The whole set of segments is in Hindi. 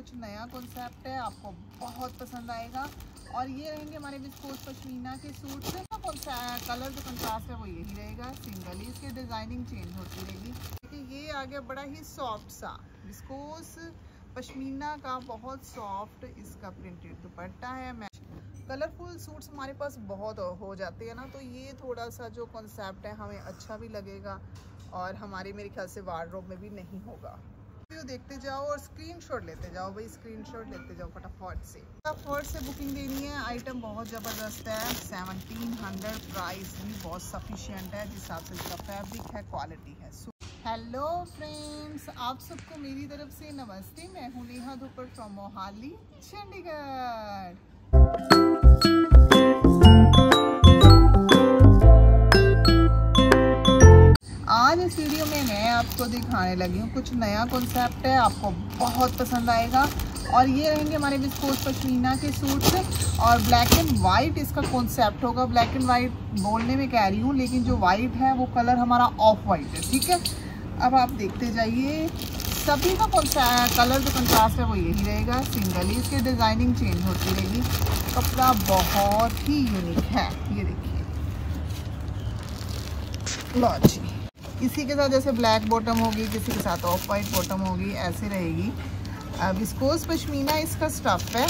कुछ नया कॉन्सेप्ट है, आपको बहुत पसंद आएगा। और ये रहेंगे हमारे विस्कोस पश्मीना के सूट से कलर जो कंट्रास्ट है, वो यही रहेगा। सिंगल ही इसकी डिज़ाइनिंग चेंज होती रहेगी। देखिए, ये आ गया बड़ा ही सॉफ्ट सा। विस्कोस पश्मीना का बहुत सॉफ्ट इसका प्रिंटेड दुपट्टा है। मैच कलरफुल सूट्स हमारे पास बहुत हो जाते हैं ना तो ये थोड़ा सा जो कॉन्सेप्ट है, हमें अच्छा भी लगेगा। और हमारे, मेरे ख्याल से वार्ड्रोब में भी नहीं होगा। वीडियो देखते जाओ और स्क्रीनशॉट लेते जाओ भाई स्क्रीनशॉट लेते जाओ फटाफट से। फटाफट से बुकिंग देनी है। आइटम बहुत ज़बरदस्त है। सेवनटीन हंड्रेड प्राइस भी बहुत सफिशियंट है, जिस हिसाब से इसका फैब्रिक है क्वालिटी है। हेलो फ्रेंड्स आप सबको मेरी तरफ़ से नमस्ते। मैं हूँ नेहा धुपर फ्रॉम मोहाली, चंडीगढ़। इस वीडियो में मैं आपको दिखाने लगी हूँ। कुछ नया कॉन्सेप्ट है, आपको बहुत पसंद आएगा। और ये रहेंगे हमारे विस्कोस पश्मीना के सूट्स और ब्लैक एंड वाइट इसका कॉन्सेप्ट होगा। ब्लैक एंड वाइट बोलने में कह रही हूँ, लेकिन जो वाइट है, वो कलर हमारा ऑफ़ वाइट है, ठीक है? अब आप देखते जाइए। सभी का कलर जो कंट्रास्ट है वो यही रहेगा। सिंगल ही इसकी डिज़ाइनिंग चेंज होती रहेगी। कपड़ा बहुत ही यूनिक है। ये देखिए। लो जी इसी के साथ जैसे ब्लैक बॉटम होगी, किसी के साथ ऑफ़ वाइट बॉटम होगी, ऐसे रहेगी। विस्कोस पश्मीना इसका स्टफ़ है।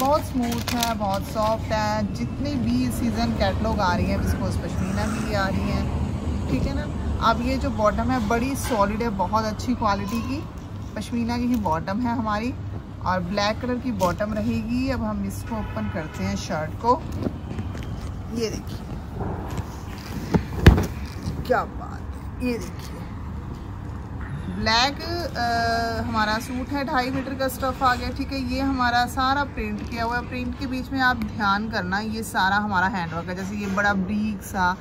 बहुत स्मूथ है, बहुत सॉफ्ट है। जितनी भी सीज़न कैटलॉग आ रही है विस्कोस पश्मीना भी आ रही है। ठीक है ना? अब ये जो बॉटम है, बड़ी सॉलिड है, बहुत अच्छी क्वालिटी की। पश्मीना की ही बॉटम है हमारी। और ब्लैक कलर की बॉटम रहेगी। अब हम इसको ओपन करते हैं शर्ट को। ये देखिए। क्या बात है? ये देखिए। ब्लैक हमारा सूट है, ढाई मीटर का स्टफ़ आ गया, ठीक है? ये हमारा सारा प्रिंट किया हुआ है। प्रिंट के बीच में आप ध्यान करना, ये सारा हमारा हैंडवर्क है। जैसे ये बड़ा ब्रीक सा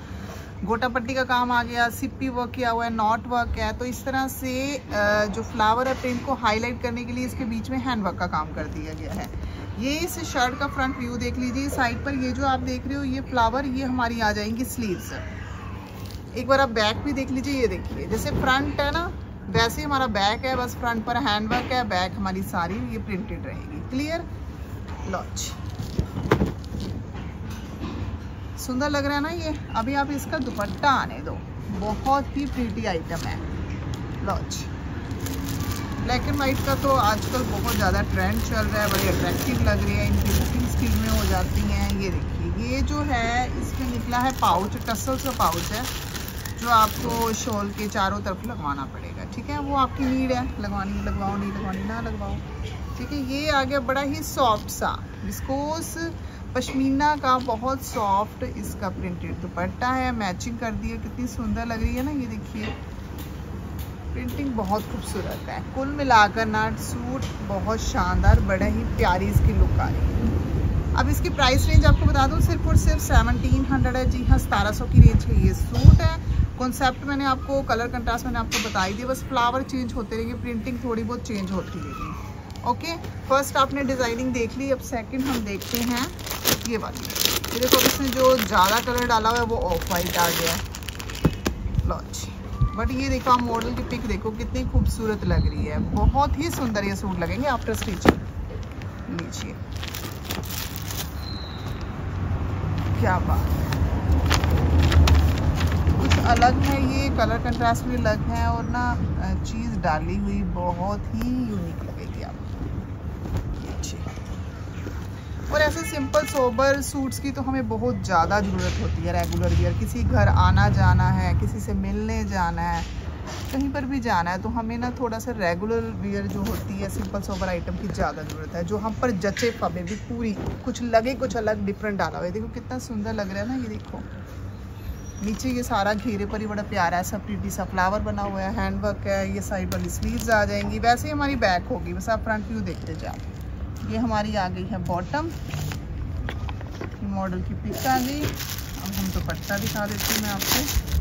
गोटा पट्टी का काम आ गया, सिप्पी वर्क किया हुआ है नॉट वर्क है तो इस तरह से जो फ्लावर है प्रिंट को हाईलाइट करने के लिए इसके बीच में हैंड वर्क का काम कर दिया गया है। ये इस शर्ट का फ्रंट व्यू देख लीजिए साइड पर ये जो आप देख रहे हो, ये फ्लावर ये हमारी आ जाएँगी स्लीव्स एक बार आप बैक भी देख लीजिए, ये देखिए। जैसे फ्रंट है ना, वैसे ही हमारा बैक है, बस फ्रंट पर हैंड वर्क है बैक हमारी सारी ये प्रिंटेड रहेगी। क्लियर लॉच सुंदर लग रहा है ना ये? अभी आप इसका दुपट्टा आने दो। बहुत ही प्रीटी आइटम है। लॉच ब्लैक एंड वाइट का तो आजकल बहुत ज़्यादा ट्रेंड चल रहा है, बड़ी अट्रैक्टिव लग रही है। इनकी बुकिंग स्कीम में हो जाती हैं। ये देखिए, ये जो है, इसमें निकला है पाउच टसल सा पाउच है। जो आपको शॉल के चारों तरफ़ लगवाना पड़ेगा, ठीक है? वो आपकी नीड है, लगवानी, लगवाओ, नहीं लगवानी, ना लगवाओ, ठीक है? ये आ गया बड़ा ही सॉफ्ट सा विस्कोस पश्मीना का बहुत सॉफ्ट इसका प्रिंटेड दुपट्टा है। मैचिंग कर दी है कितनी सुंदर लग रही है ना ये देखिए। प्रिंटिंग बहुत खूबसूरत है। कुल मिलाकर ना सूट बहुत शानदार, बड़ा ही प्यारी इसकी लुक आ रही है। अब इसकी प्राइस रेंज आपको बता दूँ, सिर्फ़ और सिर्फ़ सेवनटीन हंड्रेड है। जी हाँ सतारह सौ की रेंज का ये सूट है। कॉन्सेप्ट मैंने आपको कलर कंट्रास्ट मैंने आपको बताई दी बस फ्लावर चेंज होते रहेंगे प्रिंटिंग थोड़ी बहुत चेंज होती रहेगी ओके फ़र्स्ट आपने डिज़ाइनिंग देख ली, अब सेकंड हम देखते हैं ये वाली। ये देखो इसमें जो ज़्यादा कलर डाला हुआ है, वो ऑफ़ वाइट आ गया। लॉच बट ये देखो, आप मॉडल की पिक देखो, कितनी खूबसूरत लग रही है। बहुत ही सुंदर ये सूट लगेंगे आफ्टर स्टिचिंग लीजिए। क्या बात है। अलग है ये कलर कंट्रास्ट भी अलग है और ना चीज़ डाली हुई बहुत ही यूनिक लगेगी आपको। और ऐसे सिंपल सोबर सूट्स की तो हमें बहुत ज़्यादा ज़रूरत होती है रेगुलर वियर किसी घर आना जाना है, किसी से मिलने जाना है, कहीं पर भी जाना है तो हमें ना थोड़ा सा रेगुलर वियर जो होती है सिंपल सोबर आइटम की ज़्यादा ज़रूरत है, जो हम पर जचे फबे भी पूरी, कुछ लगे कुछ अलग डिफरेंट डाला हुआ है। देखो कितना सुंदर लग रहा है ना ये, देखो। नीचे ये सारा घेरे पर ही बड़ा प्यारा है सब प्रीटी सा फ्लावर बना हुआ है हैंड वर्क है, ये साइड वाली स्लीव्स आ जाएँगी। वैसे ही हमारी बैक होगी, बस आप फ्रंट व्यू देखते जाओ। ये हमारी आ गई है बॉटम मॉडल की पिक आ गई। अब हम दुपट्टा दिखा देती हूँ मैं आपको।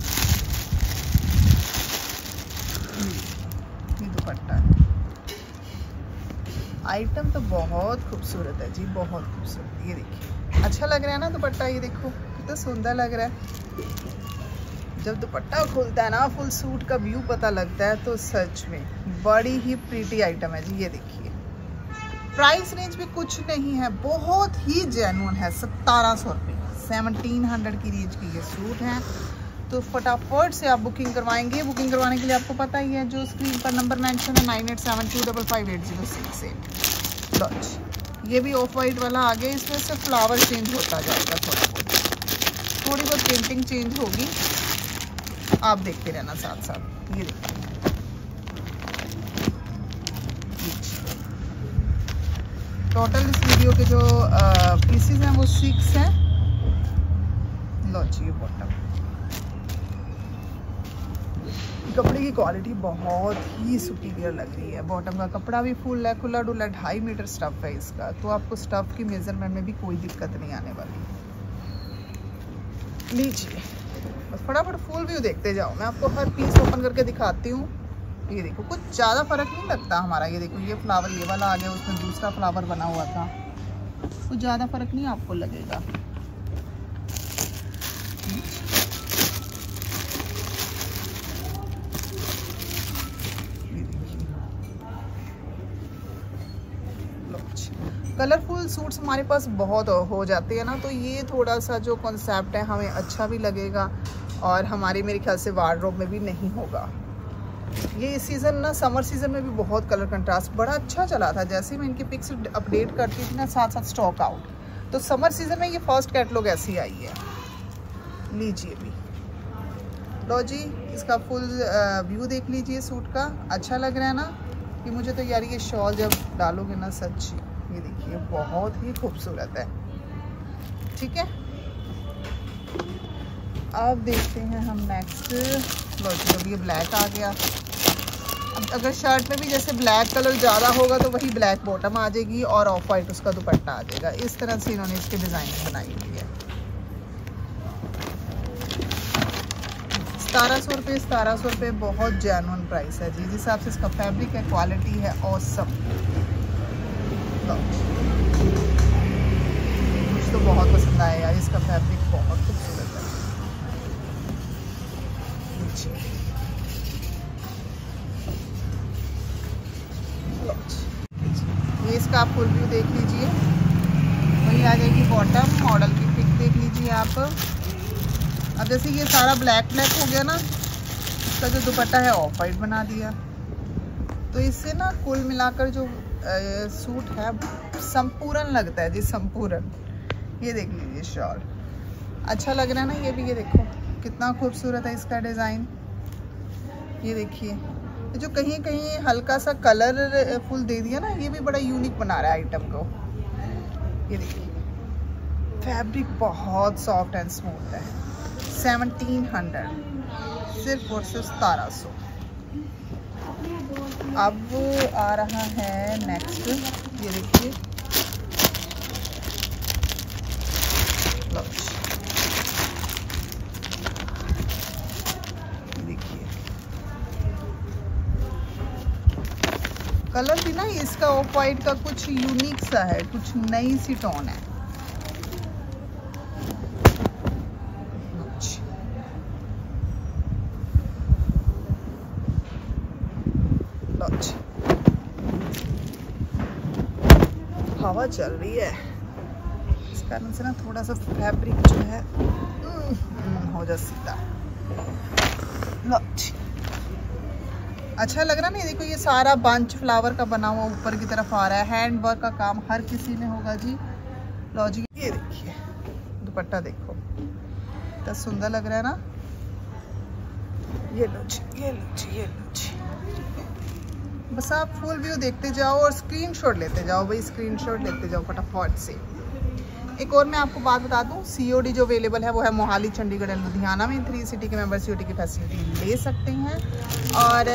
आइटम तो बहुत खूबसूरत है जी, बहुत खूबसूरत। ये देखिए। अच्छा लग रहा है ना दुपट्टा, ये देखो, कितना तो सुंदर लग रहा है। जब दुपट्टा खुलता है ना फुल सूट का व्यू पता लगता है तो सच में बड़ी ही प्रीटी आइटम है जी, ये देखिए। प्राइस रेंज भी कुछ नहीं है, बहुत ही जेनुअन है, सतारह सौ रुपये सेवनटीन हंड्रेड की रेंज की ये सूट है। तो फटाफट से आप बुकिंग करवाएँगे। बुकिंग करवाने के लिए आपको पता ही है, जो स्क्रीन पर नंबर मेंशन है nine eight seven two double five eight zero six eight launch ये भी ऑफ़ वाइट वाला आ गया इसमें से फ्लावर चेंज होता जाएगा थोड़ा बहुत। थोड़ी बहुत पेंटिंग चेंज होगी। आप देखते रहना साथ साथ। ये देखिए टोटल इस वीडियो के जो पीसीज हैं, वो सिक्स हैं। लो जी बॉटम कपड़े की क्वालिटी बहुत ही सुपीरियर लग रही है। बॉटम का कपड़ा भी फुल है, खुला डुला ढाई मीटर स्टफ़ है इसका। तो आपको स्टफ़ की मेज़रमेंट में भी कोई दिक्कत नहीं आने वाली। लीजिए। बस फटाफट फुल व्यू देखते जाओ। मैं आपको हर पीस ओपन करके दिखाती हूँ। ये देखो, कुछ ज़्यादा फ़र्क नहीं लगता हमारा। ये देखो, ये फ्लावर ये वाला आ गया, उसमें दूसरा फ्लावर बना हुआ था। कुछ ज़्यादा फ़र्क नहीं आपको लगेगा। कलरफुल सूट्स हमारे पास बहुत हो जाते हैं ना तो ये थोड़ा सा जो कॉन्सेप्ट है, हमें अच्छा भी लगेगा। और हमारे, मेरे ख्याल से वार्ड्रोब में भी नहीं होगा। ये सीज़न ना समर सीज़न में भी बहुत कलर कंट्रास्ट बड़ा अच्छा चला था। जैसे ही मैं इनकी पिक्स अपडेट करती थी ना साथ साथ स्टॉक आउट तो समर सीज़न में ये फ़र्स्ट कैटलॉग ऐसी आई है। लीजिए भी। लो जी, इसका फुल व्यू देख लीजिए सूट का। अच्छा लग रहा है ना कि मुझे तो यार ये शॉल जब डालोगे ना सच ये देखिए, बहुत ही खूबसूरत है। ठीक है? अब देखते हैं हम नेक्स्ट अब ये ब्लैक आ गया। अब अगर शर्ट में भी जैसे ब्लैक कलर ज़्यादा होगा तो वही ब्लैक बॉटम आ जाएगी और ऑफ़ वाइट उसका दुपट्टा आ जाएगा। इस तरह से इन्होंने इसकी डिज़ाइन बनाई हुई है। सतारह सौ रुपये सतारह सौ रुपये बहुत जैन प्राइस है जी। जिस हिसाब से इसका फैब्रिक है क्वालिटी है औसम मुझे तो बहुत पसंद आया इसका फैब्रिक बहुत ये इसका आप फुल व्यू देख लीजिए। वही आ जाएगी बॉटम मॉडल की पिक देख लीजिए आप। अब जैसे ये सारा ब्लैक ब्लैक हो गया ना, इसका जो दुपट्टा है ऑफ़ वाइट बना दिया। तो इससे ना कुल मिलाकर जो सूट है, संपूर्ण लगता है जी, संपूर्ण। ये देख लीजिए शॉल अच्छा लग रहा है ना ये भी, ये देखो। कितना खूबसूरत है इसका डिज़ाइन। ये देखिए जो कहीं कहीं हल्का सा कलर फुल दे दिया ना, ये भी बड़ा यूनिक बना रहा है आइटम को। ये देखिए फैब्रिक बहुत सॉफ्ट एंड स्मूथ है। सेवनटीन हंड्रेड सिर्फ़ और सिर्फ़ सतारह सौ। अब आ रहा है नेक्स्ट ये देखिए। कलर भी ना इसका ऑफ़ वाइट का कुछ यूनिक सा है कुछ नई सी टोन है। हवा चल रही है। इस कारण से ना थोड़ा सा फैब्रिक जो है हम्म, हो जा सीधा अच्छा लग रहा नहीं? देखो, ये सारा बंच फ्लावर का बना हुआ ऊपर की तरफ़ आ रहा है। हैंड वर्क का काम हर किसी में होगा जी। लॉजिक ये देखिए, दुपट्टा देखो। इतना सुंदर लग रहा है ना? ये लो जी, ये लो जी, ये लो जी। बस आप फुल व्यू देखते जाओ और स्क्रीनशॉट लेते जाओ। भाई स्क्रीनशॉट लेते जाओ फटाफट से। एक और मैं आपको बात बता दूँ सीओडी जो अवेलेबल है, वो है मोहाली, चंडीगढ़ एंड लुधियाना में। थ्री सिटी के मेंबर सीओडी की फैसिलिटी ले सकते हैं। और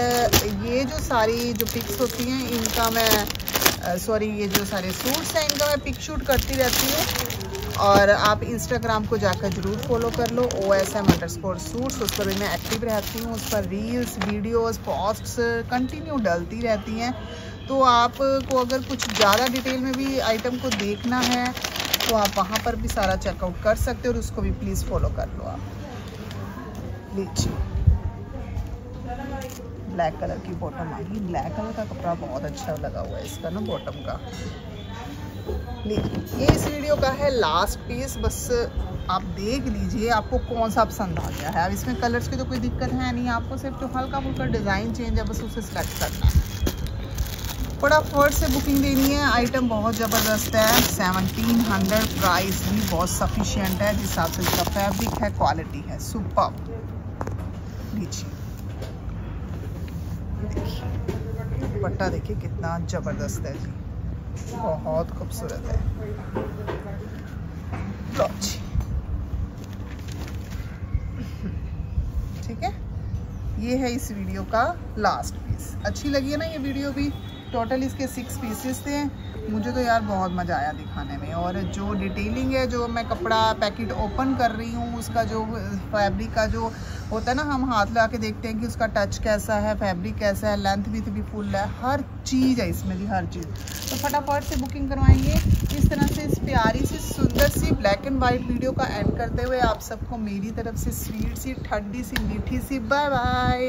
ये जो सारी जो पिक्स होती हैं, इनका मैं सॉरी ये जो सारे सूट्स हैं, इनका मैं पिक शूट करती रहती हूँ। और आप इंस्टाग्राम को जाकर ज़रूर फॉलो कर लो O S M underscore suits उस पर भी मैं एक्टिव रहती हूँ। उस पर रील्स वीडियोस पोस्ट्स कंटिन्यू डलती रहती हैं। तो आपको अगर कुछ ज़्यादा डिटेल में भी आइटम को देखना है तो आप वहाँ पर भी सारा चेकआउट कर सकते हो और उसको भी प्लीज़ फॉलो कर लो आप। लीजिए ब्लैक कलर की बॉटम आ गई। ब्लैक कलर का कपड़ा बहुत अच्छा लगा हुआ है इसका ना बॉटम का। ये इस वीडियो का है लास्ट पीस बस आप देख लीजिए आपको कौन सा पसंद आ गया है। अब इसमें कलर्स की तो कोई दिक्कत है नहीं। आपको सिर्फ़ जो हल्का फुल्का डिज़ाइन चेंज है, बस उसे सेलेक्ट करना। है फटाफट से बुकिंग देनी है। आइटम बहुत ज़बरदस्त है। सेवनटीन हंड्रेड प्राइस भी बहुत सफिशियंट है। जिस हिसाब से इसका फैब्रिक है क्वालिटी है। सुपर लीजिए। दुपट्टा देखिए कितना ज़बरदस्त है जी। बहुत खूबसूरत है। ठीक है? ये है इस वीडियो का लास्ट पीस अच्छी लगी है ना ये वीडियो भी? टोटल इसके सिक्स पीसेस थे। मुझे तो यार बहुत मज़ा आया दिखाने में। और जो डिटेलिंग है, जो मैं कपड़ा पैकेट ओपन कर रही हूँ, उसका जो फैब्रिक का जो होता है ना, हम हाथ लगा के देखते हैं कि उसका टच कैसा है फैब्रिक कैसा है लेंथ भी भी फुल है। हर चीज़ है इसमें भी हर चीज़। तो फटाफट से बुकिंग करवाएँगे। इस तरह से इस प्यारी सी, सुंदर सी ब्लैक एंड वाइट वीडियो का एंड करते हुए आप सबको मेरी तरफ़ से स्वीट सी, ठंडी सी, मीठी सी बाय बाय